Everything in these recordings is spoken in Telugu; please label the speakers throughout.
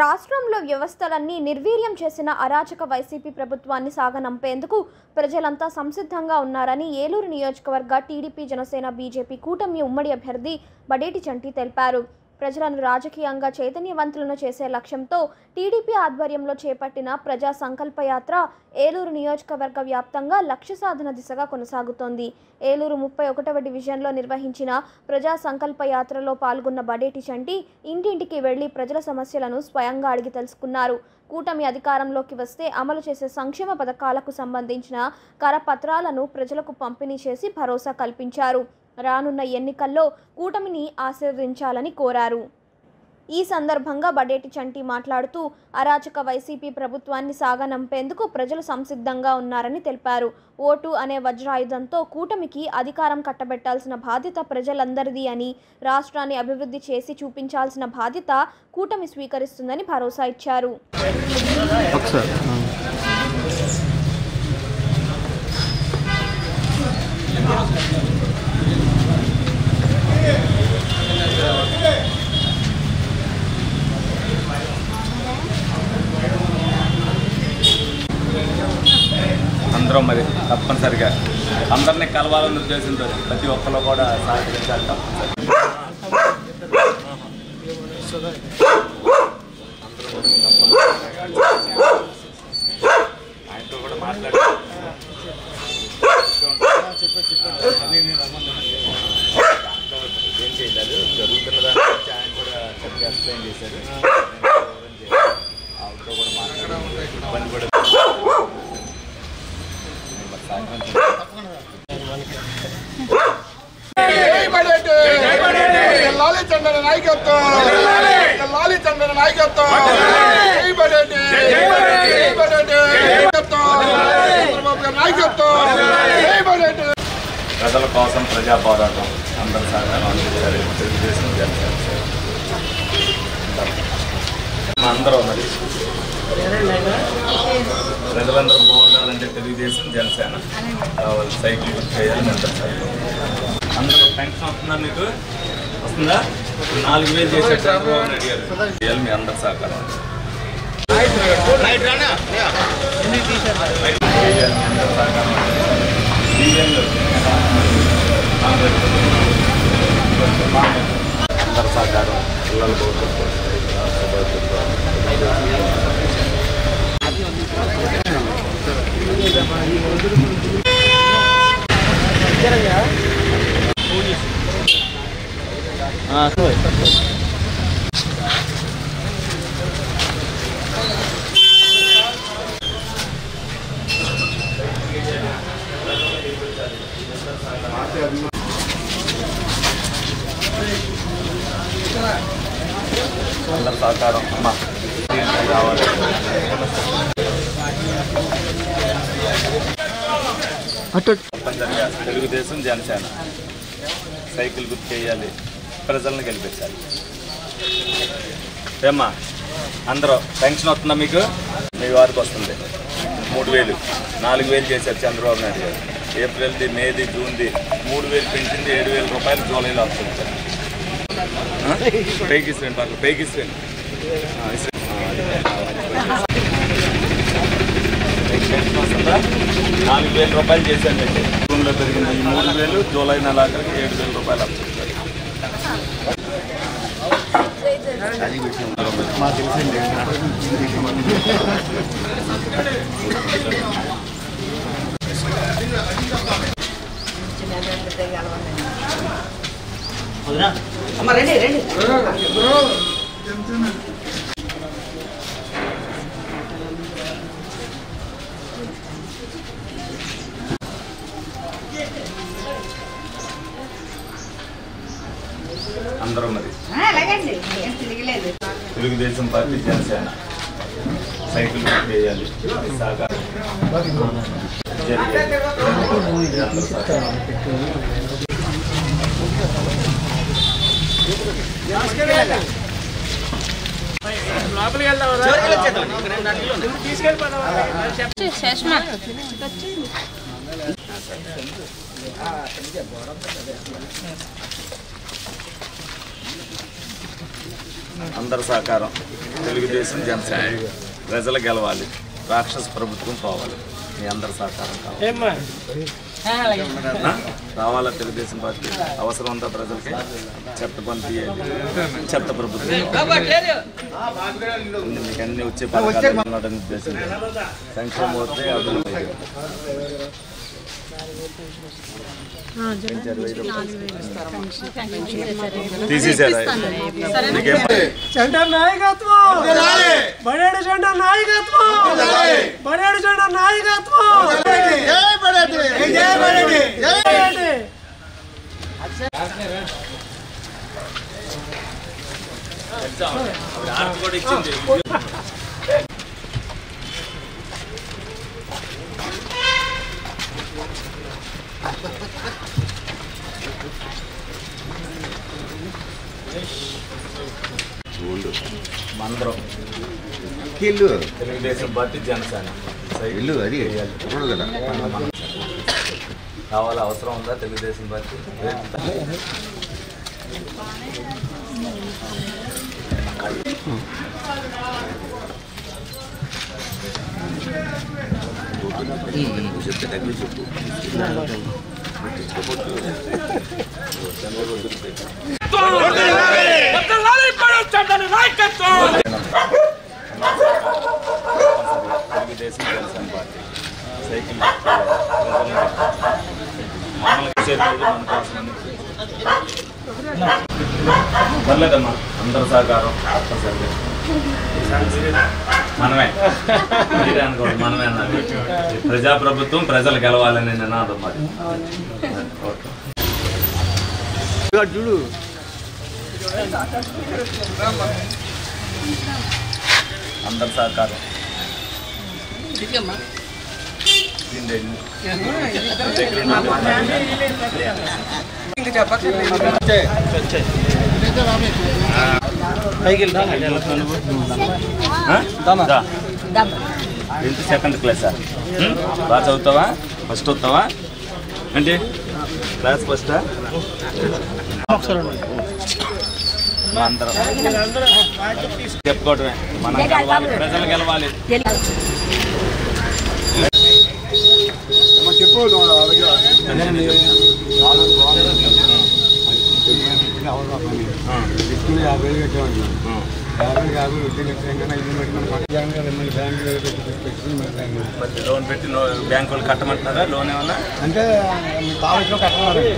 Speaker 1: రాష్ట్రంలో వ్యవస్థలన్నీ నిర్వీర్యం చేసిన అరాచక వైసీపీ ప్రభుత్వాన్ని సాగనంపేందుకు ప్రజలంతా సంసిద్ధంగా ఉన్నారని ఏలూరు నియోజకవర్గ టీడీపీ జనసేన బీజేపీ కూటమి ఉమ్మడి అభ్యర్థి బడేటి చంటి తెలిపారు. ప్రజలను రాజకీయంగా చైతన్యవంతులను చేసే లక్ష్యంతో టీడీపీ ఆధ్వర్యంలో చేపట్టిన ప్రజా సంకల్పయాత్ర ఏలూరు నియోజకవర్గ వ్యాప్తంగా లక్ష్య సాధన దిశగా కొనసాగుతోంది. ఏలూరు ముప్పై ఒకటవ డివిజన్లో నిర్వహించిన ప్రజా సంకల్పయాత్రలో పాల్గొన్న బడేటి చంటి ఇంటింటికి వెళ్ళి ప్రజల సమస్యలను స్వయంగా అడిగి తెలుసుకున్నారు. కూటమి అధికారంలోకి వస్తే అమలు చేసే సంక్షేమ పథకాలకు సంబంధించిన కరపత్రాలను ప్రజలకు పంపిణీ చేసి భరోసా కల్పించారు. రానున్న ఎన్నికల్లో కూటమిని ఆశీర్వదించాలని కోరారు. ఈ సందర్భంగా బడేటి చంటి మాట్లాడుతూ అరాచక వైసీపీ ప్రభుత్వాన్ని సాగనంపేందుకు ప్రజలు సంసిద్ధంగా ఉన్నారని తెలిపారు. ఓటు అనే వజ్రాయుధంతో కూటమికి అధికారం కట్టబెట్టాల్సిన బాధ్యత ప్రజలందరిది అని రాష్ట్రాన్ని అభివృద్ధి చేసి చూపించాల్సిన బాధ్యత కూటమి స్వీకరిస్తుందని భరోసా ఇచ్చారు.
Speaker 2: అందరం మరి తప్పనిసరిగా. అందరినీ కలవాలన్న ఉద్దేశంతో ప్రతి ఒక్కరు కూడా సహకరించాలి తప్పనిసరి ఆయనతో కూడా మాట్లాడి ఏం చేయలేదు జరుగుతున్న దాని గురించి ఆయన కూడా చక్కగా ఎక్స్ప్లెయిన్ చేశారు ఆవిడతో కూడా మాట్లాడారు ఇబ్బంది కూడా మరి సాయంత్రం
Speaker 3: లాలి చందన నాయకత్వం లాలి చందన నాయకత్వం జై బడేటి జై బడేటి నాయకత్వం చంద్రబాబు గారి నాయకత్వం జై బడేటి
Speaker 2: ప్రజల కోసం ప్రజా పోరాటం అందరి సహకారం అందించారు తెలుగుదేశం జనసేన మా అందరూ మరి ప్రజలందరూ బాగుండాలంటే తెలుగుదేశం జనసేన కావాలి సైకిల్ బుక్ చేయాలి అందరు సైకిల్ అందరూ పెన్షన్ వస్తుందా మీకు వస్తుందా నాలుగు వేలు చేసే చంద్రబాబు నాయుడు గారు చేయాలి మీ అందరి సహకారం చేయాలి మీ అందరి సహకారం డివిజన్లు అందరి సహకారం పిల్లల భవిష్యత్తు అందరి సహకారం అమ్మా రావాలి
Speaker 4: అటు
Speaker 2: తప్పనిసరిగా తెలుగుదేశం జనసేన సైకిల్ గుర్తు చేయాలి. ప్రజలను గెలిపించాలి. ఏమ్మా అందరూ పెన్షన్ వస్తుందా మీకు? మీ వారికి వస్తుంది. మూడు వేలు. నాలుగు వేలు చేశారు చంద్రబాబు నాయుడు గారు. ఏప్రిల్ది మేది జూన్ది మూడు వేలు పెంచింది ఏడు వేల రూపాయలు జూలైలో వస్తుంది. సార్ ఆ? పైకి ఇస్తాను పర్లేదు పైకి ఇస్తాను. పెన్షన్ వస్తుందా? నాలుగు వేల రూపాయలు చేశాను మీకు జూన్లో పెరిగింది ఈ మూడు వేలు జూలై నెలాఖరికి ఏడు వేల రూపాయలు వస్తుంది అందరూ తెలుగుదేశం పార్టీ జనసేన. సైకిల్ చేయాలి సహకారం జరిగేది. అందరూ సహకారం. తెలుగుదేశం జనసేన ప్రజలు గెలవాలి. రాక్షస ప్రభుత్వం పోవాలి. మీ అందరి సహకారం కావాలి? రావాలా తెలుగుదేశం పార్టీ? అవసరం ఉందా ప్రజలకి? చెత్త తీయాలి చెత్త ప్రభుత్వం. మీకు అన్ని వచ్చే పథకాలు ఉద్దేశం సంక్షేమం పోతే అభివృద్ధి. తీసేసారా మీకేం
Speaker 5: సెంటర్ నాయకత్వం బడేడు సెంటర్ నాయకత్వం బడేడు సెంటర్ నాయకత్వం
Speaker 3: జై బడేటి
Speaker 5: జై బడేడు జై
Speaker 2: ఆర్ట్ కూడా ఇచ్చింది మందరం
Speaker 6: ఇల్లు
Speaker 2: తెలుగుదేశం పార్టీ జనసేన
Speaker 6: ఇల్లు అది చూడు కదా
Speaker 2: కావాలా అవసరం ఉందా Telugu Desam party Telugu Desam Janasena party cycle పర్లేదమ్మా అందరి సహకారం. తప్పనిసరిగా మనమే మీరే అనుకోండి మనమే అన్నది ప్రజాప్రభుత్వం ప్రజలు గెలవాలనే నినాదం మరి ఓకే
Speaker 4: చూడు
Speaker 2: అందరి సహకారం దీని దగ్గర ఎంత సెకండ్ క్లాసా బాగా చదువుతావా? ఫస్ట్ వస్తావా? అంటే క్లాస్ ఫస్టా అందరం చెప్పుకోవటమే. మనం గెలవాలి. ప్రజలు గెలవాలి.
Speaker 3: చెప్పు అలాగే
Speaker 2: అదే
Speaker 4: యాభై వేలు కట్టేవాడిని యాభై యాభై వడ్డీ కట్టాం ఐదు పెట్టుకుని పక్క జగన్ గారు బ్యాంకు
Speaker 2: లోన్ పెట్టి బ్యాంకు వాళ్ళు కట్టమంటున్నారా? లోన్ ఏమన్నా?
Speaker 4: అంటే కాలేజీలో కట్టలేదు.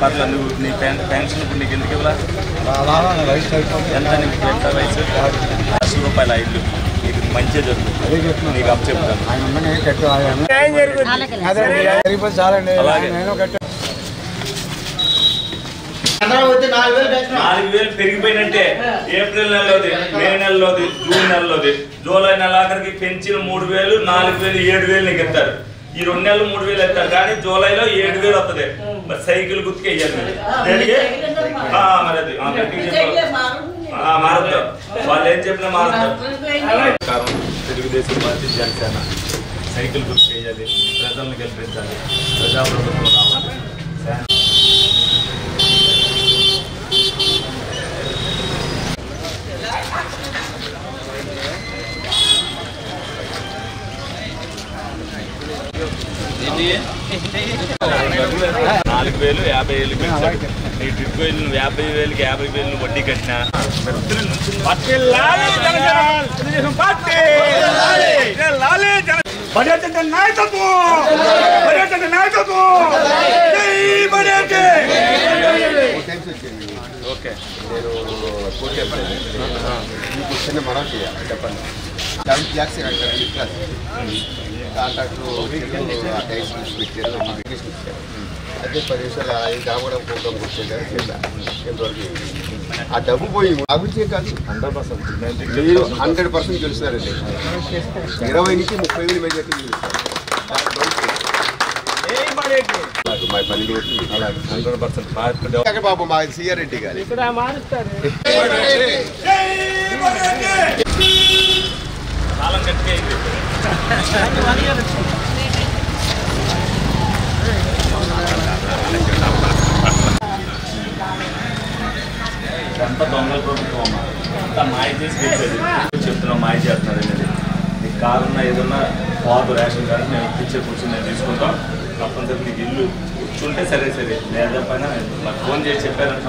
Speaker 2: పర్లేదు నీ పెన్- పెన్షన్ ఇప్పుడు నీకు ఎందుకు ఇవ్వాలా?
Speaker 4: అలాగా
Speaker 2: ఎంత నీకు ఎంత వయసు? లక్ష రూపాయల ఇల్లు. నీకు మంచిగా జరుగుతుంది
Speaker 4: అదే చెప్తున్నాను
Speaker 2: నీకు అప్పు చెప్తాను.
Speaker 4: ఆయన
Speaker 2: నాలుగు వేలు పెరిగిపోయినట్టే ఏప్రిల్ నెలలోది మే నెలలోది జూన్ నెలలోది. జూలై నెల ఆఖరికి పెంచిన మూడు వేలు నాలుగు వేలు ఏడు వేలు నీకు ఎత్తారు ఈ రెండు నెలలు మూడు వేలు ఎత్తారు కానీ జూలైలో ఏడు వేలు వస్తుంది మరి సైకిల్ గుర్తుకే దేనికి? మరి. అది. మారద్దు వాళ్ళు ఏం చెప్పినా మారద్దు కారణం తెలుగుదేశం పార్టీ జనసేన. సైకిల్ గుర్తు చేయాలి ప్రజలను గెలిపించాలి. ప్రజాప్రభుత్వం రావాలి. నాలుగు వేలు యాభై వేలు పెంచాడు నీ ట్రిప్ వేలు నువ్వు యాభై వేలకి యాభై వేలు వడ్డీ కట్టినా
Speaker 5: పర్యటన నాయకత్వం పర్యటన నాయకత్వం జై బడేటి
Speaker 2: ఓకే
Speaker 6: నేను కోటి చెప్పండి మీకు చిన్న మనం చేయాలి చెప్పండి సెవెంటీ ల్యాక్స్ క్లాస్ కాంట్రాక్టర్ ఆ టైల్స్ పెట్టారు అప్లికేషన్ ఇచ్చారు అదే పది నిమిషాలు కావడం ఆ డబ్బు పోయి అభివృద్ధి కాదు.
Speaker 2: హండ్రెడ్ పర్సెంట్
Speaker 6: మీరు హండ్రెడ్ పర్సెంట్ గెలుస్తారండి. ఇరవై నుంచి ముప్పై వేలు మెజార్టీ అక్కడ బాబు మా సిఆర్ రెడ్డి గారు.
Speaker 2: ఎంత దొంగల ప్రభుత్వం అమ్మా అంత మాయ చేసి తెచ్చేది చెప్తున్నాం మాయ చేస్తున్నారు అనేది నీకు కావాలన్నా ఏదన్నా పాత రేషన్ కార్డు మేము ఇచ్చే కూర్చొని నేను తీసుకుంటాం తప్పనిసరి నీకు ఇల్లు కూర్చుంటే సరే సరే లేదా పైన నాకు ఫోన్ చేసి చెప్పారంటే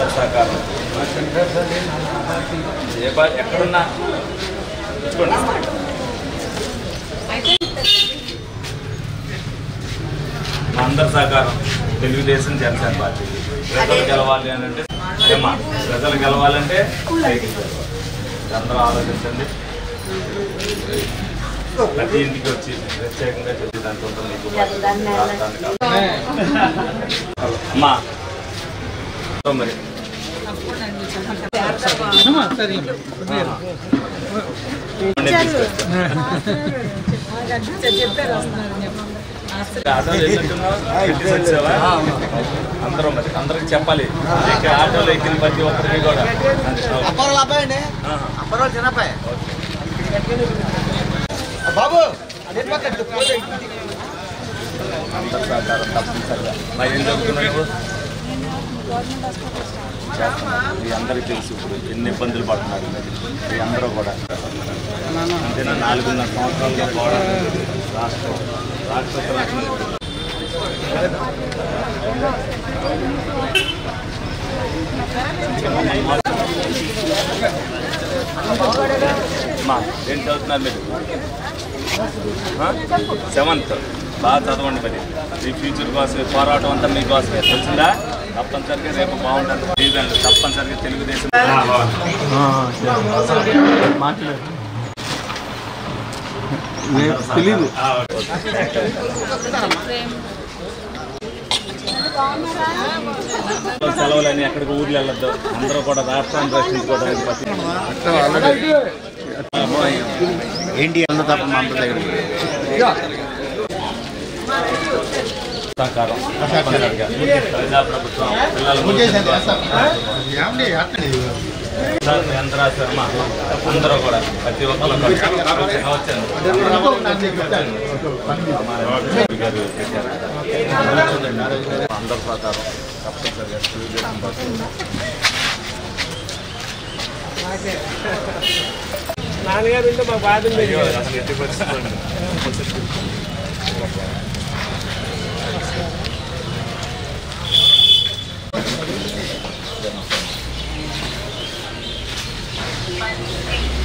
Speaker 2: అందరి సహకారం. ఏ ఎక్కడున్నా? మా అందరి సహకారం. తెలుగుదేశం జనసేన పార్టీ. ప్రజలు గెలవాలి అని అంటే ఏమా ప్రజలు గెలవాలంటే. అందరూ ఆలోచించండి. ప్రతి ఇంటికి వచ్చి ప్రత్యేకంగా చెప్పి ఉంటుంది మీకు అమ్మా. మరి అందరూ అందరికి చెప్పాలి ఎక్కి ఆటోలో ఎక్కిన ప్రతి ఒక్కరికి కూడా
Speaker 3: బాబు అదే
Speaker 2: అందరి సహకారం తప్పనిసరిగా మరి ఏం జరుగుతున్నాయి చేస్తున్నారు. మీ అందరికీ తెలుసు ఇప్పుడు ఎన్ని ఇబ్బందులు పడుతున్నారు. మీ అందరూ కూడా. అంతేనా? నాలుగున్నర సంవత్సరాలుగా కూడా రాష్ట్రం. రాష్ట్ర. ఏం చదువుతున్నారు మీరు? సెవెంత్. బాగా చదవండి మరి. మీ ఫ్యూచర్ కోసమే పోరాటం అంతా మీకోసమే తెలిసిందా? తప్పనిసరిగా రేపు బాగుంటుంది. శ్రీదండ్రులు తప్పనిసరిగా తెలుగుదేశం.
Speaker 4: తెలీదు.
Speaker 2: సెలవులని ఎక్కడికి ఊర్లు వెళ్ళొద్దు. అందరూ కూడా రాష్ట్రాన్ని రక్షించుకోవడానికి
Speaker 6: ఏంటి అన్న తప్ప మా దగ్గర
Speaker 2: సహకారం ప్రజాప్రభుత్వం పిల్లల సార్ ఎంత రాశారమ్మా అందరూ కూడా ప్రతి ఒక్కరు. అందరి సహకారం తప్పనిసరిగా తెలుగుదేశం పార్టీ
Speaker 5: నాన్నగారు ఉంటే మాకు బాధ ఉంది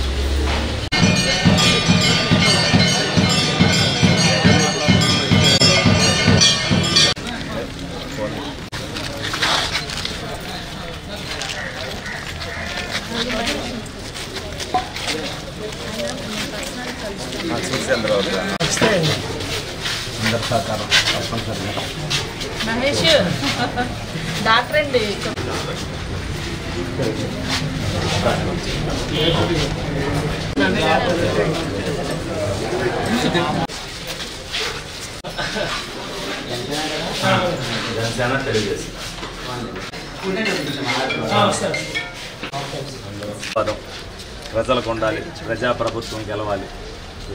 Speaker 2: ప్రజలకు ఉండాలి ప్రజాప్రభుత్వం గెలవాలి.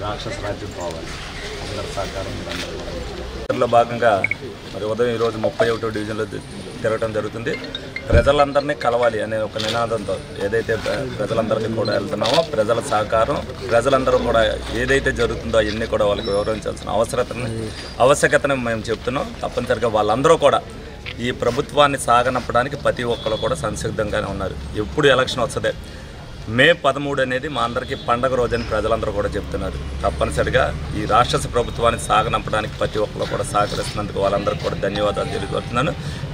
Speaker 2: రాక్షస రాజ్యం పోవాలి. అందరి సహకారం అందరిలో భాగంగా మరి ఉదయం ఈరోజు ముప్పై ఒకటో డివిజన్లో తి- తిరగడం జరుగుతుంది. ప్రజలందరినీ కలవాలి అనే ఒక నినాదంతో ఏదైతే ప్రజలందరికీ కూడా వెళ్తున్నామో ప్రజల సహకారం ప్రజలందరూ కూడా ఏదైతే జరుగుతుందో అవన్నీ కూడా వాళ్ళకి వివరించాల్సిన అవసరతని ఆవశ్యకతను మేము చెప్తున్నాం. తప్పనిసరిగా వాళ్ళందరూ కూడా ఈ ప్రభుత్వాన్ని సాగనప్పడానికి ప్రతి ఒక్కరు కూడా సంసిద్ధంగానే ఉన్నారు. ఎప్పుడు ఎలక్షన్ వస్తుంది. మే పదమూడు అనేది మా అందరికీ పండగ రోజని ప్రజలందరూ కూడా చెప్తున్నారు. తప్పనిసరిగా ఈ రాక్షస ప్రభుత్వాన్ని సాగనంపడానికి ప్రతి ఒక్కరు కూడా సహకరిస్తున్నందుకు వాళ్ళందరికీ కూడా ధన్యవాదాలు తెలియజేస్తున్నాను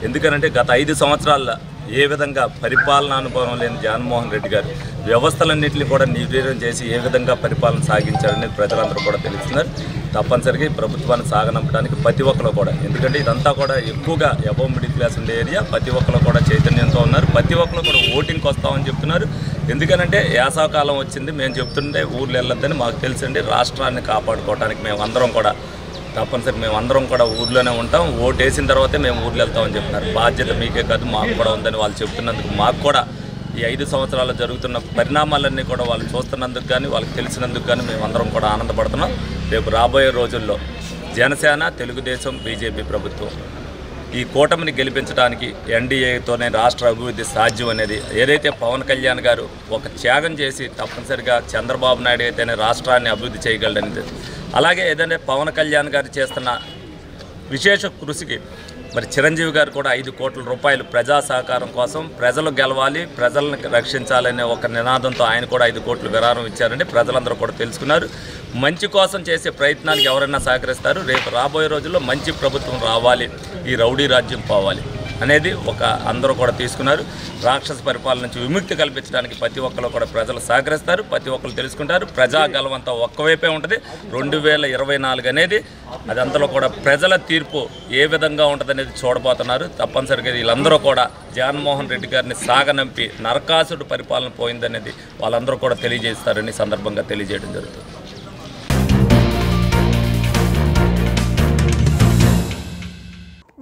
Speaker 2: ఎందుకనంటే గత ఐదు సంవత్సరాల ఏ విధంగా పరిపాలనా అనుభవం లేని జగన్మోహన్ రెడ్డి గారు వ్యవస్థలన్నింటినీ కూడా నిర్వీర్యం చేసి ఏ విధంగా పరిపాలన సాగించారనేది ప్రజలందరూ కూడా తెలుస్తున్నారు. తప్పనిసరిగా ఈ ప్రభుత్వాన్ని సాగనంపడానికి ప్రతి ఒక్కరు కూడా ఎందుకంటే ఇదంతా కూడా ఎక్కువగా అబౌవ్ మిడిల్ క్లాస్ ఉండే ఏరియా. ప్రతి ఒక్కరు కూడా చైతన్యంతో ఉన్నారు. ప్రతి ఒక్కరు కూడా ఓటింగ్కి వస్తామని చెప్తున్నారు. ఎందుకనంటే యాసవకాలం వచ్చింది. మేము చెప్తుంటే ఊర్లు వెళ్ళొద్దని మాకు తెలుసండి రాష్ట్రాన్ని కాపాడుకోవడానికి మేము అందరం కూడా తప్పనిసరి. మేము అందరం కూడా ఊర్లోనే ఉంటాం. ఓటు వేసిన తర్వాతే మేము ఊర్లో వెళ్తామని చెప్తున్నారు బాధ్యత మీకే కాదు మాకు కూడా ఉందని వాళ్ళు చెప్తున్నందుకు మాకు కూడా ఈ ఐదు సంవత్సరాలు జరుగుతున్న పరిణామాలన్నీ కూడా వాళ్ళు చూస్తున్నందుకు కానీ వాళ్ళకి తెలిసినందుకు కానీ మేము అందరం కూడా ఆనందపడుతున్నాం. రేపు రాబోయే రోజుల్లో జనసేన తెలుగుదేశం బీజేపీ ప్రభుత్వం ఈ కూటమిని గెలిపించడానికి ఎన్డీఏతోనే రాష్ట్ర అభివృద్ధి సాధ్యం అనేది ఏదైతే పవన్ కళ్యాణ్ గారు ఒక త్యాగం చేసి తప్పనిసరిగా చంద్రబాబు నాయుడు అయితేనే రాష్ట్రాన్ని అభివృద్ధి చేయగలడనేది అలాగే ఏదైనా పవన్ కళ్యాణ్ గారు చేస్తున్న విశేష కృషికి మరి చిరంజీవి గారు కూడా ఐదు కోట్ల రూపాయలు ప్రజా సహకారం కోసం ప్రజలు గెలవాలి ప్రజలను రక్షించాలనే ఒక నినాదంతో ఆయన కూడా ఐదు కోట్లు విరాళం ఇచ్చారండి ప్రజలందరూ కూడా తెలుసుకున్నారు. మంచి కోసం చేసే ప్రయత్నానికి ఎవరైనా సహకరిస్తారు? రేపు రాబోయే రోజుల్లో మంచి ప్రభుత్వం రావాలి ఈ రౌడీ రాజ్యం పోవాలి. అనేది ఒక అందరూ కూడా తీసుకున్నారు. రాక్షస పరిపాలన నుంచి విముక్తి కల్పించడానికి ప్రతి ఒక్కరు కూడా ప్రజలు సహకరిస్తారు. ప్రతి ఒక్కరు తెలుసుకుంటారు. ప్రజా గలవంతా ఒక్కవైపే ఉంటుంది. రెండు వేల ఇరవై నాలుగు అనేది అది అందులో కూడా ప్రజల తీర్పు ఏ విధంగా ఉంటుంది అనేది చూడబోతున్నారు. తప్పనిసరిగా వీళ్ళందరూ కూడా జగన్మోహన్ రెడ్డి గారిని సాగనంపి నరకాసుడు పరిపాలన పోయిందనేది వాళ్ళందరూ కూడా తెలియజేస్తారని సందర్భంగా తెలియజేయడం జరుగుతుంది.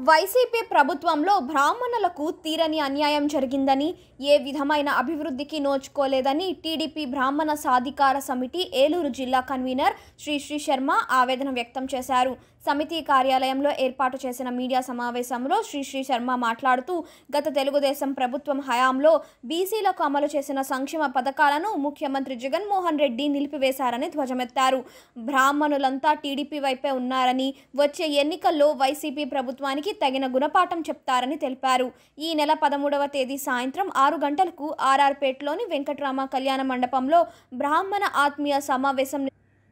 Speaker 1: వైసీపీ ప్రభుత్వంలో బ్రాహ్మణులకు తీరని అన్యాయం జరిగిందని ఏ విధమైన అభివృద్ధికి నోచుకోలేదని టీడీపీ బ్రాహ్మణ సాధికార సమితి ఏలూరు జిల్లా కన్వీనర్ శ్రీ శ్రీ శర్మ ఆవేదన వ్యక్తం చేశారు. సమితి కార్యాలయంలో ఏర్పాటు చేసిన మీడియా సమావేశంలో శ్రీ శ్రీ శర్మ మాట్లాడుతూ గత తెలుగుదేశం ప్రభుత్వం హయాంలో బీసీలకు అమలు చేసిన సంక్షేమ పథకాలను ముఖ్యమంత్రి జగన్మోహన్ రెడ్డి నిలిపివేశారని ధ్వజమెత్తారు. బ్రాహ్మణులంతా టీడీపీ వైపే ఉన్నారని వచ్చే ఎన్నికల్లో వైసీపీ ప్రభుత్వానికి తగిన గుణపాఠం చెప్తారని తెలిపారు. ఈ నెల పదమూడవ తేదీ సాయంత్రం ఆరు గంటలకు ఆర్ఆర్పేటలోని వెంకట్రామ కళ్యాణ మండపంలో బ్రాహ్మణ ఆత్మీయ సమావేశం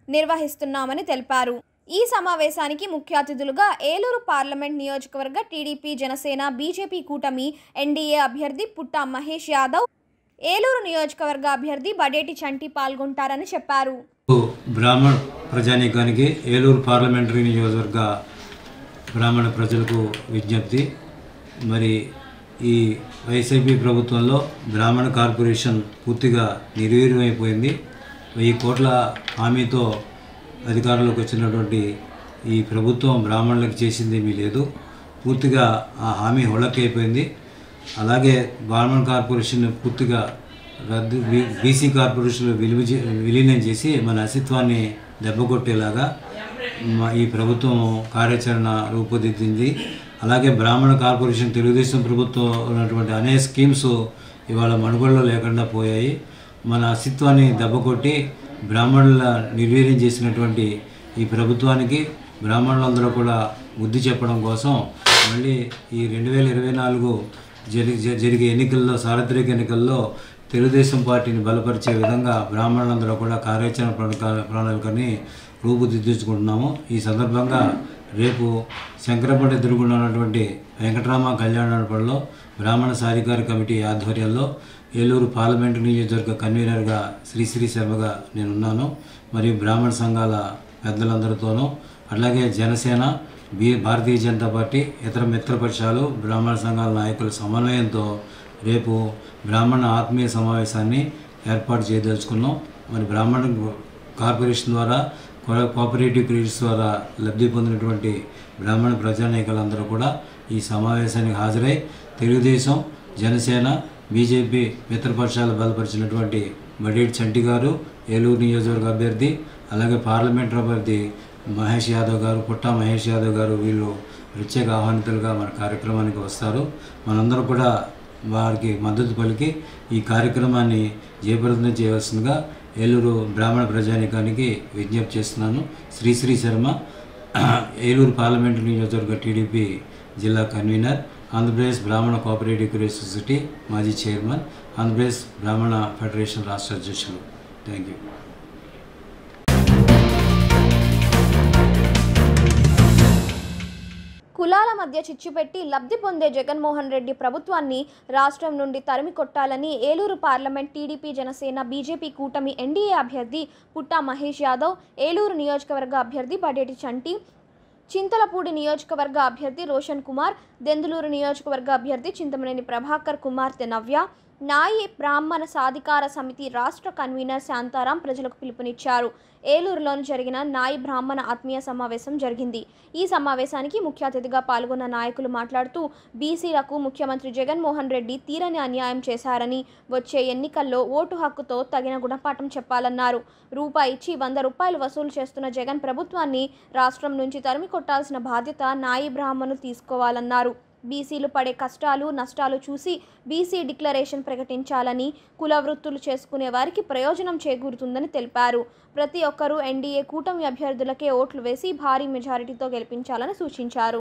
Speaker 1: నిర్వహిస్తున్నామని తెలిపారు. ఈ సమావేశానికి ముఖ్య అతిథులుగా ఏలూరు పార్లమెంట్ నియోజకవర్గ టీడీపీ జనసేన బీజేపీ కూటమి ఎన్డీఏ అభ్యర్థి పుట్ట మహేష్ యాదవ్ ఏలూరు నియోజకవర్గ అభ్యర్థి బడేటి చంటి పాల్గొంటారని చెప్పారు.
Speaker 7: బ్రాహ్మణ ప్రజానీకానికి ఏలూరు పార్లమెంటరీ నియోజకవర్గ బ్రాహ్మణ ప్రజలకు విజ్ఞప్తి. మరి ఈ వైసీపీ ప్రభుత్వంలో బ్రాహ్మణ కార్పొరేషన్ పూర్తిగా నిర్వీర్యమైపోయింది. వెయ్యి కోట్ల హామీతో అధికారంలోకి వచ్చినటువంటి ఈ ప్రభుత్వం బ్రాహ్మణులకు చేసింది ఏమీ లేదు. పూర్తిగా ఆ హామీ అయిపోయింది. అలాగే బ్రాహ్మణ కార్పొరేషన్ పూర్తిగా రద్దు బీసీ కార్పొరేషన్లో విలువ విలీనం చేసి మన అస్తిత్వాన్ని దెబ్బకొట్టేలాగా ఈ ప్రభుత్వం కార్యాచరణ రూపుదిద్దింది. అలాగే బ్రాహ్మణ కార్పొరేషన్ తెలుగుదేశం ప్రభుత్వం ఉన్నటువంటి అనేక స్కీమ్స్ ఇవాళ మనుగడలో లేకుండా పోయాయి. మన అస్తిత్వాన్ని దెబ్బకొట్టి బ్రాహ్మణుల నిర్వీర్యం చేసినటువంటి ఈ ప్రభుత్వానికి బ్రాహ్మణులందరూ కూడా బుద్ధి చెప్పడం కోసం మళ్ళీ ఈ రెండు వేల ఇరవై నాలుగు జరి జ- జరిగే ఎన్నికల్లో సార్వత్రిక ఎన్నికల్లో తెలుగుదేశం పార్టీని బలపరిచే విధంగా బ్రాహ్మణులందరూ కూడా కార్యాచరణ ప్రణాళిక ప్రణాళికని రూపుదిద్దుకుంటున్నాము. ఈ సందర్భంగా రేపు శంకరపల్లి ఎదురుగుండా ఉన్నటువంటి వెంకటరామ కళ్యాణ నడపడలో బ్రాహ్మణ సాధికార కమిటీ ఆధ్వర్యంలో ఏలూరు పార్లమెంటు నియోజకవర్గ కన్వీనర్గా శ్రీశ్రీ శర్మగా నేనున్నాను. మరియు బ్రాహ్మణ సంఘాల పెద్దలందరితోనూ అలాగే జనసేన బీ భారతీయ జనతా పార్టీ ఇతర మిత్రపక్షాలు బ్రాహ్మణ సంఘాల నాయకుల సమన్వయంతో రేపు బ్రాహ్మణ ఆత్మీయ సమావేశాన్ని ఏర్పాటు చేయదలుచుకున్నాం. మరి బ్రాహ్మణ కార్పొరేషన్ ద్వారా కోఆపరేటివ్ క్రెడిట్స్ ద్వారా లబ్ధి పొందినటువంటి బ్రాహ్మణ ప్రజానాయకులందరూ కూడా ఈ సమావేశానికి హాజరై తెలుగుదేశం జనసేన బీజేపీ మిత్రపక్షాలు బలపరిచినటువంటి బడేటి చంటి గారు ఏలూరు నియోజకవర్గ అభ్యర్థి అలాగే పార్లమెంటర్ అభ్యర్థి మహేష్ యాదవ్ గారు పుట్టా మహేష్ యాదవ్ గారు వీళ్ళు ప్రత్యేక ఆహ్వానితులుగా మన కార్యక్రమానికి వస్తారు. మనందరూ కూడా వారికి మద్దతు పలికి ఈ కార్యక్రమాన్ని జయప్రదం చేయవలసిందిగా ఏలూరు బ్రాహ్మణ ప్రజానికానికి విజ్ఞప్తి చేస్తున్నాను. శ్రీశ్రీ శర్మ ఏలూరు పార్లమెంటు నియోజకవర్గ టీడీపీ జిల్లా కన్వీనర్ ఆంధ్రప్రదేశ్ బ్రాహ్మణ కోఆపరేటివ్ క్రియేట్ సొసైటీ మాజీ చైర్మన్ ఆంధ్రప్రదేశ్ బ్రాహ్మణ ఫెడరేషన్ రాష్ట్ర అధ్యక్షులు. Thank you.
Speaker 8: కులాల మధ్య చిచ్చుపెట్టి లబ్ధి పొందే జగన్మోహన్ రెడ్డి ప్రభుత్వాన్ని రాష్ట్రం నుండి తరిమి కొట్టాలని Eluru parliament TDP Janasena BJP కూటమి ఎన్డీఏ అభ్యర్థి పుట్టా మహేష్ యాదవ్ ఏలూరు నియోజకవర్గ అభ్యర్థి బడేటి చంటి చింతలపూడి నియోజకవర్గ అభ్యర్థి రోషన్ కుమార్ దెందులూరు నియోజకవర్గ అభ్యర్థి చింతమనేని ప్రభాకర్ కుమార్తె నవ్య నాయి బ్రాహ్మణ సాధికార సమితి రాష్ట్ర కన్వీనర్ శాంతారాం ప్రజలకు పిలుపునిచ్చారు. ఏలూరులోని జరిగిన నాయి బ్రాహ్మణ ఆత్మీయ సమావేశం జరిగింది. ఈ సమావేశానికి ముఖ్య అతిథిగా పాల్గొన్న నాయకులు మాట్లాడుతూ బీసీలకు ముఖ్యమంత్రి జగన్మోహన్ రెడ్డి తీరని అన్యాయం చేశారని వచ్చే ఎన్నికల్లో ఓటు హక్కుతో తగిన గుణపాఠం చెప్పాలన్నారు. రూపాయి ఇచ్చి వంద రూపాయలు వసూలు చేస్తున్న జగన్ ప్రభుత్వాన్ని రాష్ట్రం నుంచి తరిమి కొట్టాల్సిన బాధ్యత నాయి బ్రాహ్మణులు తీసుకోవాలన్నారు. బీసీలు పడే కష్టాలు నష్టాలు చూసి బీసీ డిక్లరేషన్ ప్రకటించాలని కుల వృత్తులు చేసుకునే వారికి ప్రయోజనం చేకూరుతుందని తెలిపారు. ప్రతి ఒక్కరూ ఎన్డీఏ కూటమి అభ్యర్థులకే ఓట్లు వేసి భారీ మెజారిటీతో గెలిపించాలని సూచించారు.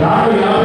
Speaker 2: దాంట్లో యాభై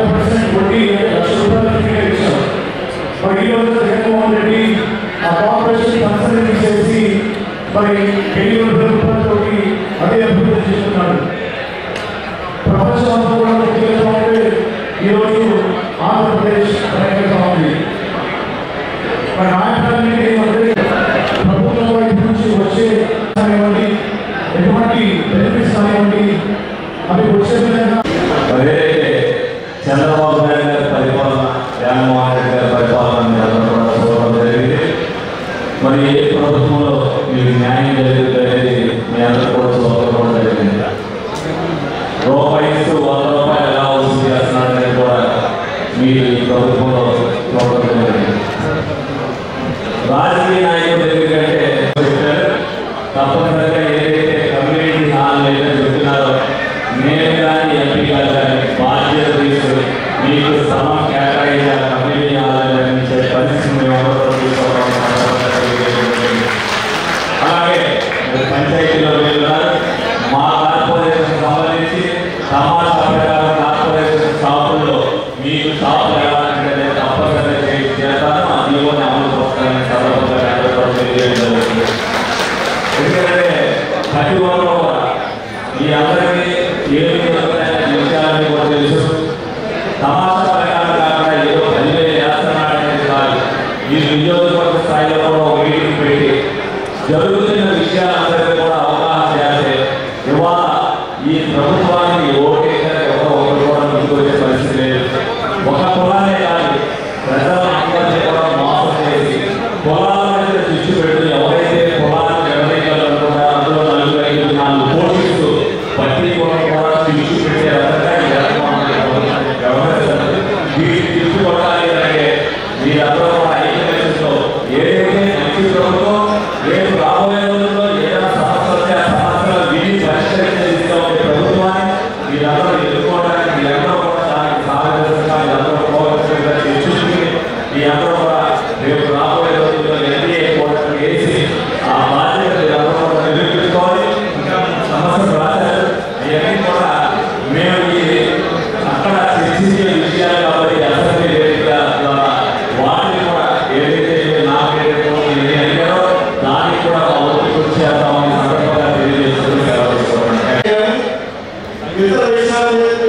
Speaker 2: ఇతర విషయాలు సంబంధం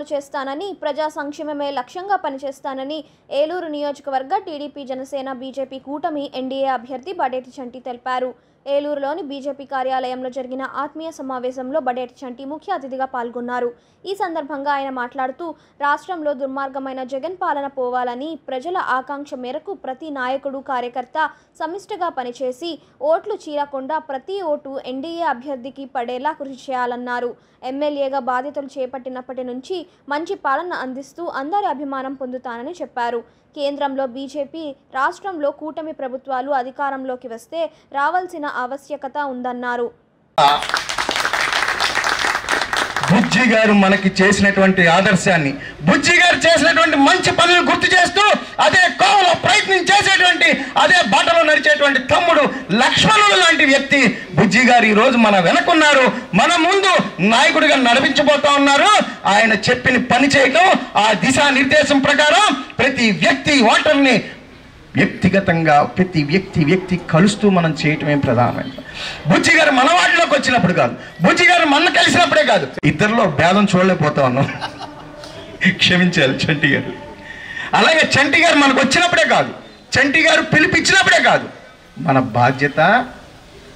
Speaker 1: అమలు చేస్తానని ప్రజా సంక్షేమమే లక్ష్యంగా పనిచేస్తానని ఏలూరు నియోజకవర్గ టీడీపీ జనసేన బీజేపీ కూటమి ఎన్డీఏ అభ్యర్థి బడేటి చంటి తెలిపారు. ఏలూరులోని బీజేపీ కార్యాలయంలో జరిగిన ఆత్మీయ సమావేశంలో బడేటి చంటి ముఖ్య అతిథిగా పాల్గొన్నారు. ఈ సందర్భంగా ఆయన మాట్లాడుతూ రాష్ట్రంలో దుర్మార్గమైన జగన్ పాలన పోవాలని ప్రజల ఆకాంక్ష మేరకు ప్రతి నాయకుడు కార్యకర్త సమిష్టిగా పనిచేసి ఓట్లు చీరకుండా ప్రతి ఓటు ఎన్డీఏ అభ్యర్థికి పడేలా కృషి చేయాలన్నారు. ఎమ్మెల్యేగా బాధ్యతలు చేపట్టినప్పటి నుంచి మంచి పాలన అందిస్తూ అందరి అభిమానం పొందుతానని చెప్పారు. కేంద్రంలో బీజేపీ రాష్ట్రంలో కూటమి ప్రభుత్వాలు అధికారంలోకి వస్తే రావాల్సిన ఆవశ్యకత ఉందన్నారు.
Speaker 9: బుజ్జి గారు మనకి చేసినటువంటి ఆదర్శాన్ని బుజ్జి గారు చేసినటువంటి మంచి పనులు గుర్తు చేస్తూ అదే కోవలో ప్రయత్నం చేసేటువంటి అదే బాటలో నడిచేటువంటి తమ్ముడు లక్ష్మణుడు లాంటి వ్యక్తి బుజ్జి గారు ఈ రోజు మన వెనకున్నారు. మన ముందు నాయకుడిగా నడిపించబోతా ఉన్నారు. ఆయన చెప్పిన పని చేయటం ఆ దిశా నిర్దేశం ప్రకారం ప్రతి వ్యక్తి ఓటర్ని వ్యక్తిగతంగా ప్రతి వ్యక్తి వ్యక్తి కలుస్తూ మనం చేయటమే ప్రధానమైన బుజ్జి గారు మన వాటిలోకి వచ్చినప్పుడు కాదు. బుజ్జి గారు మన కలిసినప్పుడే కాదు. ఇద్దరిలో భేదం చూడలేకపోతా ఉన్నాం. క్షమించాలి చంటి గారు. అలాగే చంటి గారు మనకు వచ్చినప్పుడే కాదు. చంటి గారు పిలిపించినప్పుడే కాదు. మన బాధ్యత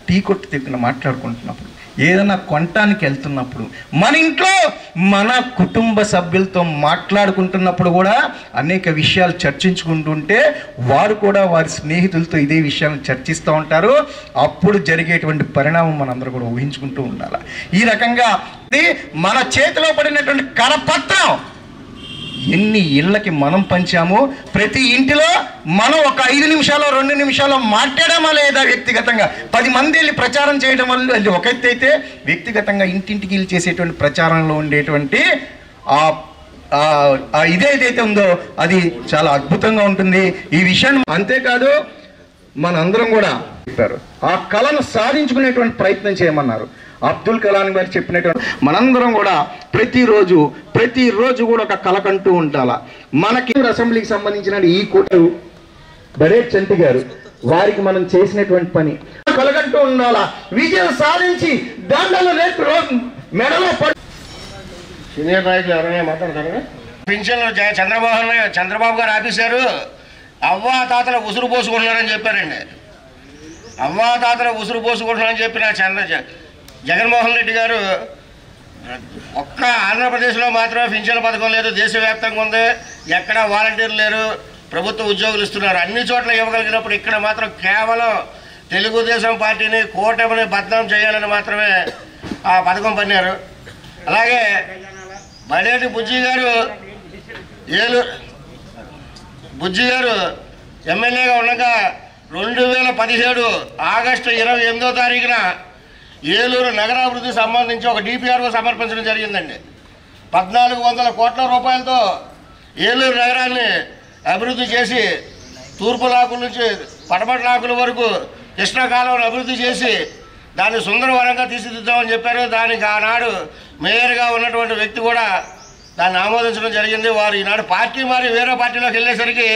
Speaker 9: టీ కొట్టు దగ్గర మాట్లాడుకుంటున్నప్పుడు. ఏదైనా కొనటానికి వెళ్తున్నప్పుడు మన ఇంట్లో మన కుటుంబ సభ్యులతో మాట్లాడుకుంటున్నప్పుడు కూడా అనేక విషయాలు చర్చించుకుంటుంటే వారు కూడా వారి స్నేహితులతో ఇదే విషయాలను చర్చిస్తూ ఉంటారు. అప్పుడు జరిగేటువంటి పరిణామం మనందరూ కూడా ఊహించుకుంటూ ఉండాలి. ఈ రకంగా ఇది మన చేతిలో పడినటువంటి కరపత్రం. ఎన్ని ఇళ్ళకి మనం పంచామో ప్రతి ఇంటిలో మనం ఒక ఐదు నిమిషాలు రెండు నిమిషాలు మాట్లాడమా లేదా వ్యక్తిగతంగా? పది మంది వెళ్ళి ప్రచారం చేయడం వల్ల ఒక ఎత్తు అయితే వ్యక్తిగతంగా ఇంటింటికి వెళ్ళి చేసేటువంటి ప్రచారంలో ఉండేటువంటి ఆ ఆ- ఆ ఇదేదైతే ఉందో అది చాలా అద్భుతంగా ఉంటుంది. ఈ విషయాన్ని అంతేకాదు మనందరం కూడా చెప్పారు. ఆ కళను సాధించుకునేటువంటి ప్రయత్నం చేయమన్నారు. అబ్దుల్ కలాం గారు చెప్పినటువంటి మనందరం కూడా ప్రతిరోజు ప్రతిరోజు కూడా ఒక కలకంటూ ఉండాల ఉండాలా. మనకి అసెంబ్లీకి సంబంధించిన ఈ కూటరు బరేట్ చంటి గారు వారికి మనం చేసినటువంటి పని. కలగంటూ ఉండాలా. విజయం సాధించి దండలు మెడలో పడు
Speaker 10: సీనియర్ నాయకులు ఎవరైనా మాట్లాడతారా? పింఛన్లు చంద్రబాబు చంద్రబాబు గారు ఆఫీసారు అవ్వా తాతల ఉసురు పోసుకుంటున్నారని చెప్పారండి. అవ్వా తాతలు ఉసురు పోసుకుంటున్నారని చెప్పిన చంద్ర జగన్మోహన్ రెడ్డి గారు ఒక్క ఆంధ్రప్రదేశ్లో మాత్రమే పింఛన్ల పథకం లేదు దేశవ్యాప్తంగా ఉంది ఎక్కడ వాలంటీర్లు లేరు ప్రభుత్వ ఉద్యోగులు ఇస్తున్నారు. అన్ని చోట్ల ఇవ్వగలిగినప్పుడు ఇక్కడ మాత్రం కేవలం తెలుగుదేశం పార్టీని కూటమిని బద్నాం చేయాలని మాత్రమే ఆ పథకం పన్నారు. అలాగే బడేటి బుజ్జి గారు ఏలు బుజ్జి గారు ఎమ్మెల్యేగా ఉండగా రెండు వేల పదిహేడు ఆగస్టు ఇరవై ఎనిమిదో తారీఖున ఏలూరు నగరాభివృద్ధికి సంబంధించి ఒక డిపిఆర్ఓ సమర్పించడం జరిగిందండి. పద్నాలుగు వందల కోట్ల రూపాయలతో ఏలూరు నగరాన్ని అభివృద్ధి చేసి తూర్పు లాకుల నుంచి పడమటి లాకుల వరకు కృష్ణాకాలం అభివృద్ధి చేసి దాన్ని సుందరవనంగా తీర్చిదిద్దామని చెప్పారు. దానికి ఆనాడు మేయర్గా ఉన్నటువంటి వ్యక్తి కూడా దాన్ని ఆమోదించడం జరిగింది. వారు ఈనాడు పార్టీ మారి వేరే పార్టీలోకి వెళ్ళేసరికి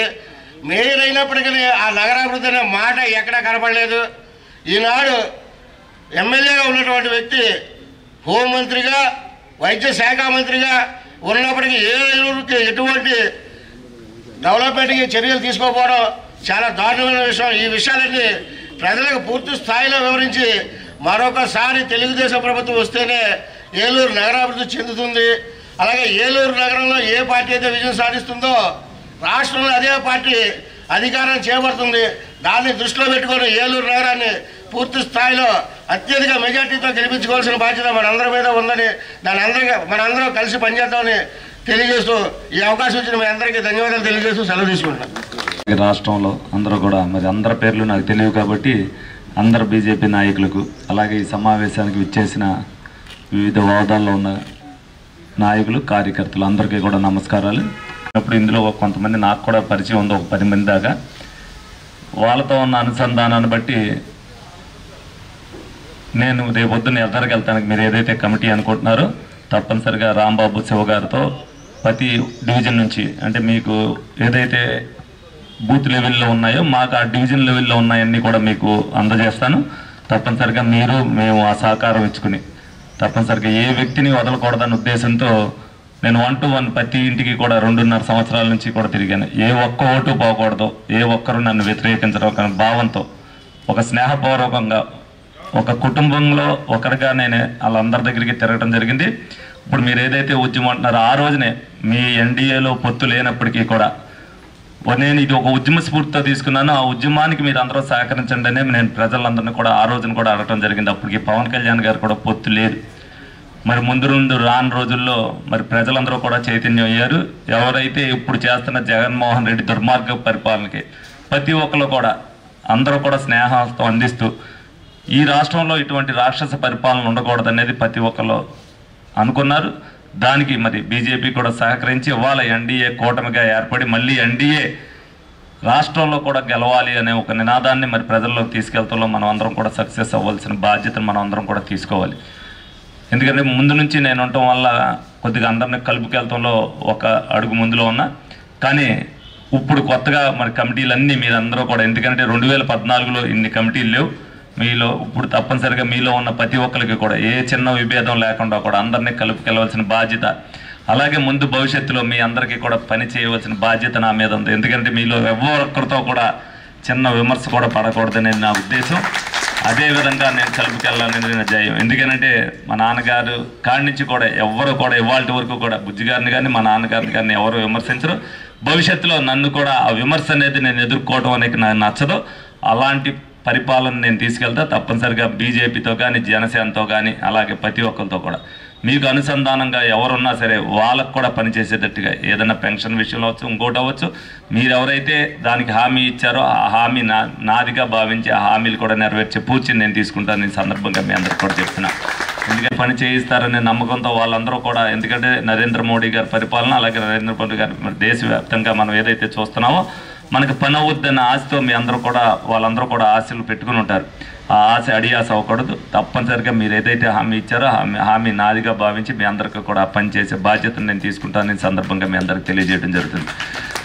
Speaker 10: మేయర్ అయినప్పటికీ ఆ నగరాభివృద్ధి అనే మాట ఎక్కడా కనపడలేదు. ఈనాడు ఎమ్మెల్యేగా ఉన్నటువంటి వ్యక్తి హోంమంత్రిగా వైద్య శాఖ మంత్రిగా ఉన్నప్పటికీ ఏ ఊరికి ఎటువంటి డెవలప్మెంట్కి చర్యలు తీసుకోకపోవడం చాలా దారుణమైన విషయం. ఈ విషయాలన్నీ ప్రజలకు పూర్తి స్థాయిలో వివరించి మరొకసారి తెలుగుదేశం ప్రభుత్వం వస్తేనే ఏలూరు నగరాభివృద్ధి చెందుతుంది. అలాగే ఏలూరు నగరంలో ఏ పార్టీ అయితే విజయం సాధిస్తుందో రాష్ట్రంలో అదే పార్టీ అధికారం చేపడుతుంది. దాన్ని దృష్టిలో పెట్టుకొని ఏలూరు నగరాన్ని పూర్తి స్థాయిలో అత్యధిక మెజార్టీతో గెలిపించుకోవాల్సిన బాధ్యత మనందరి మీద ఉందని దాని అందరికీ మనందరం కలిసి పనిచేద్దామని తెలియజేస్తూ ఈ అవకాశం ఇచ్చిన మీ అందరికీ ధన్యవాదాలు తెలియజేస్తూ సెలవు తీసుకుంటున్నాను
Speaker 2: ఈ రాష్ట్రంలో అందరూ కూడా మరి అందరి పేర్లు నాకు తెలియవు కాబట్టి అందరు బీజేపీ నాయకులకు అలాగే ఈ సమావేశానికి విచ్చేసిన వివిధ హోదాల్లో ఉన్న నాయకులు కార్యకర్తలు అందరికీ కూడా నమస్కారాలు. అప్పుడు ఇందులో కొంతమంది నాకు కూడా పరిచయం ఉంది ఒక పది మంది దాకా. వాళ్ళతో ఉన్న అనుసంధానాన్ని బట్టి నేను రేపొద్దున నిర్ధారకు వెళ్తానికి మీరు ఏదైతే కమిటీ అనుకుంటున్నారో తప్పనిసరిగా రాంబాబు శివ గారితో ప్రతి డివిజన్ నుంచి అంటే మీకు ఏదైతే బూత్ లెవెల్లో ఉన్నాయో మాకు ఆ డివిజన్ లెవెల్లో ఉన్నాయన్నీ కూడా మీకు అందజేస్తాను. తప్పనిసరిగా మీరు మేము ఆ సహకారం ఇచ్చుకుని తప్పనిసరిగా ఏ వ్యక్తిని వదలకూడదన్న ఉద్దేశంతో నేను వన్ టు వన్ ప్రతి ఇంటికి కూడా రెండున్నర సంవత్సరాల నుంచి కూడా తిరిగాను. ఏ ఒక్క ఓటు పోకూడదు ఏ ఒక్కరు నన్ను వ్యతిరేకించడం భావంతో ఒక స్నేహపూర్వకంగా ఒక కుటుంబంలో ఒకరిగా నేను వాళ్ళందరి దగ్గరికి తిరగడం జరిగింది. ఇప్పుడు మీరు ఏదైతే ఉద్యమం అంటున్నారో ఆ రోజునే మీ ఎన్డీఏలో పొత్తు లేనప్పటికీ కూడా నేను ఇది ఒక ఉద్యమ స్ఫూర్తితో తీసుకున్నాను. ఆ ఉద్యమానికి మీరు అందరూ సహకరించండి అనే నేను ప్రజలందరినీ కూడా ఆ రోజున కూడా అడగడం జరిగింది. అప్పటికి పవన్ కళ్యాణ్ గారు కూడా పొత్తు లేదు. మరి ముందు ముందు రాని రోజుల్లో మరి ప్రజలందరూ కూడా చైతన్యం అయ్యారు. ఎవరైతే ఇప్పుడు చేస్తున్న జగన్మోహన్ రెడ్డి దుర్మార్గ పరిపాలనకి ప్రతి ఒక్కరు కూడా అందరూ కూడా స్నేహస్తం అందిస్తూ ఈ రాష్ట్రంలో ఇటువంటి రాక్షస పరిపాలన ఉండకూడదు అనేది ప్రతి ఒక్కరు అనుకున్నారు. దానికి మరి బీజేపీ కూడా సహకరించి ఇవాళ ఎన్డీఏ కూటమిగా ఏర్పడి మళ్ళీ ఎన్డీఏ రాష్ట్రంలో కూడా గెలవాలి అనే ఒక నినాదాన్ని మరి ప్రజల్లోకి తీసుకెళ్తాలో మనం అందరం కూడా సక్సెస్ అవ్వాల్సిన బాధ్యతను మనం అందరం కూడా తీసుకోవాలి. ఎందుకంటే ముందు నుంచి నేను ఉండటం వల్ల కొద్దిగా అందరిని కలుపుకెళ్తంలో ఒక అడుగు ముందులో ఉన్నా. కానీ ఇప్పుడు కొత్తగా మరి కమిటీలన్నీ మీరందరూ కూడా ఎందుకంటే రెండు వేల పద్నాలుగులో ఇన్ని కమిటీలు లేవు. మీలో ఇప్పుడు తప్పనిసరిగా మీలో ఉన్న ప్రతి ఒక్కరికి కూడా ఏ చిన్న విభేదం లేకుండా కూడా అందరినీ కలుపుకెళ్ళవలసిన బాధ్యత అలాగే ముందు భవిష్యత్తులో మీ అందరికీ కూడా పని చేయవలసిన బాధ్యత నా మీద ఉంది. ఎందుకంటే మీలో ఎవరొక్కరితో కూడా చిన్న విమర్శ కూడా పడకూడదనేది నా ఉద్దేశం. అదే విధంగా నేను కలుపుకెళ్ళాలనేది నా జయం. ఎందుకనంటే మా నాన్నగారు కాడి నుంచి కూడా ఎవరు కూడా ఇవాళ వరకు కూడా బుజ్జిగారిని కానీ మా నాన్నగారిని కానీ ఎవరు విమర్శించరు. భవిష్యత్తులో నన్ను కూడా ఆ విమర్శ అనేది నేను ఎదుర్కోవడం అనేది నాకు నచ్చదు. అలాంటి పరిపాలన నేను తీసుకెళ్తా తప్పనిసరిగా బీజేపీతో కానీ జనసేనతో కానీ అలాగే ప్రతి ఒక్కరితో కూడా. మీకు అనుసంధానంగా ఎవరున్నా సరే వాళ్ళకు కూడా పనిచేసేటట్టుగా ఏదైనా పెన్షన్ విషయంలో అవచ్చు ఇంకోటి అవ్వచ్చు. మీరెవరైతే దానికి హామీ ఇచ్చారో ఆ హామీ నా నాదిగా భావించి ఆ హామీలు కూడా నెరవేర్చే పూర్తిని నేను తీసుకుంటాను ఈ సందర్భంగా మీ అందరికి కూడా చెప్తున్నా. ఎందుకంటే పని చేయిస్తారనే నమ్మకంతో వాళ్ళందరూ కూడా ఎందుకంటే నరేంద్ర మోడీ గారి పరిపాలన అలాగే నరేంద్ర మోడీ గారి మరి దేశవ్యాప్తంగా మనం ఏదైతే చూస్తున్నామో మనకి పని అవుద్దన్న ఆశతో మీ అందరూ కూడా వాళ్ళందరూ కూడా ఆశలు పెట్టుకుని ఉంటారు. ఆ ఆశ అడియాస అవ్వకూడదు. తప్పనిసరిగా మీరు ఏదైతే హామీ ఇచ్చారో హామీ హామీ నాదిగా భావించి మీ అందరికీ కూడా పని చేసే బాధ్యతను నేను తీసుకుంటానని సందర్భంగా మీ అందరికి తెలియజేయడం జరుగుతుంది.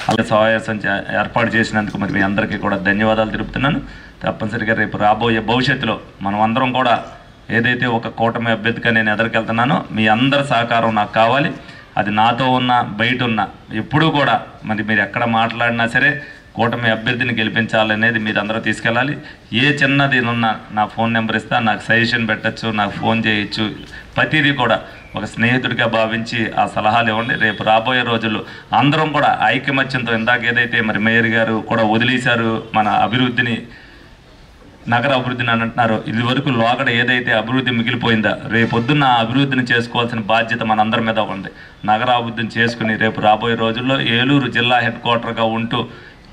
Speaker 2: అలాగే సమావేశం చే- ఏర్పాటు చేసినందుకు మరి మీ అందరికీ కూడా ధన్యవాదాలు తెలుపుతున్నాను. తప్పనిసరిగా రేపు రాబోయే భవిష్యత్తులో మనం అందరం కూడా ఏదైతే ఒక కూటమి అభ్యర్థిగా నేను ఎదరికెళ్తున్నానో మీ అందరి సహకారం నాకు కావాలి. అది నాతో ఉన్న బయట ఉన్న ఎప్పుడూ కూడా మరి మీరు ఎక్కడ మాట్లాడినా సరే కూటమి అభ్యర్థిని గెలిపించాలనేది మీరు అందరూ తీసుకెళ్ళాలి. ఏ చిన్నది ఉన్నా నా ఫోన్ నెంబర్ ఇస్తా నాకు సజెషన్ పెట్టచ్చు నాకు ఫోన్ చేయొచ్చు. ప్రతిదీ కూడా ఒక స్నేహితుడిగా భావించి ఆ సలహాలు ఇవ్వండి. రేపు రాబోయే రోజుల్లో అందరం కూడా ఐకమత్యంతో ఇందాక ఏదైతే మరి మేయర్ గారు కూడా వదిలేశారు మన అభివృద్ధిని నగర అభివృద్ధిని అని అంటున్నారు. ఇది వరకు లోకడ ఏదైతే అభివృద్ధి మిగిలిపోయిందో రేపొద్దున్న అభివృద్ధిని చేసుకోవాల్సిన బాధ్యత మనందరి మీద ఉంది. నగర అభివృద్ధిని చేసుకుని రేపు రాబోయే రోజుల్లో ఏలూరు జిల్లా హెడ్ క్వార్టర్గా ఉంటూ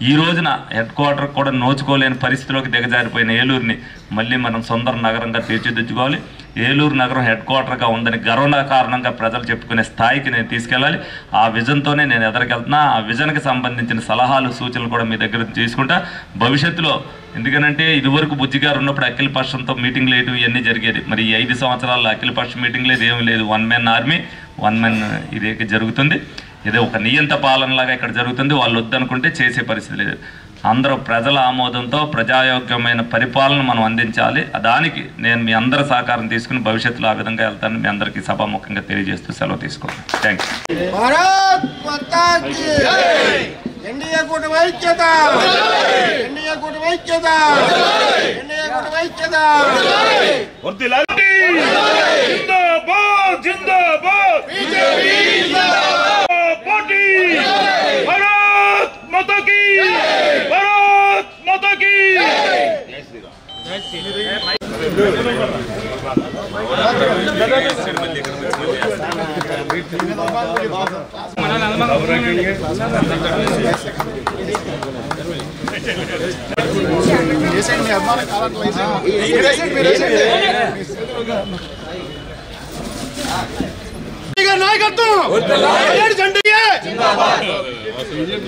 Speaker 2: ఈ రోజున హెడ్ క్వార్టర్ కూడా నోచుకోలేని పరిస్థితిలోకి దిగజారిపోయిన ఏలూరుని మళ్ళీ మనం సుందర నగరంగా తీర్చిదిద్దుకోవాలి. ఏలూరు నగరం హెడ్ క్వార్టర్గా ఉందని గర్వన కారణంగా ప్రజలు చెప్పుకునే స్థాయికి నేను తీసుకెళ్ళాలి. ఆ విజన్తోనే నేను ఎదరికెళ్తున్నా. ఆ విజన్కి సంబంధించిన సలహాలు సూచనలు కూడా మీ దగ్గర తీసుకుంటా. భవిష్యత్తులో ఎందుకనంటే ఇదివరకు బుజ్జిగారు ఉన్నప్పుడు అఖిల్ పక్షంతో మీటింగ్ లేదు ఇవన్నీ జరిగేది. మరి ఈ ఐదు సంవత్సరాల్లో అఖిల పక్ష మీటింగ్ లేదు ఏమీ లేదు. One man army one man ఇదే జరుగుతుంది. ఇది ఒక నియంత పాలనలాగా ఇక్కడ జరుగుతుంది. వాళ్ళు వద్దనుకుంటే చేసే పరిస్థితి లేదు. అందరూ ప్రజల ఆమోదంతో ప్రజాయోగ్యమైన పరిపాలన మనం అందించాలి. దానికి నేను మీ అందరి సహకారం తీసుకుని భవిష్యత్తులో ఆ విధంగా వెళ్తానని మీ అందరికీ సభాముఖంగా తెలియజేస్తూ సెలవు తీసుకుంటాను థ్యాంక్ యూ
Speaker 10: భారత్ మాతా కీ ఎన్డీఏ కూటమి ఐక్యత! ఎన్డీఏ కూటమి ఐక్యత! ఎన్డీఏ కూటమి ఐక్యత!
Speaker 11: జిందాబాద్! జిందాబాద్! BJP party! Bharat Mata key Bharat Mata key
Speaker 12: మీ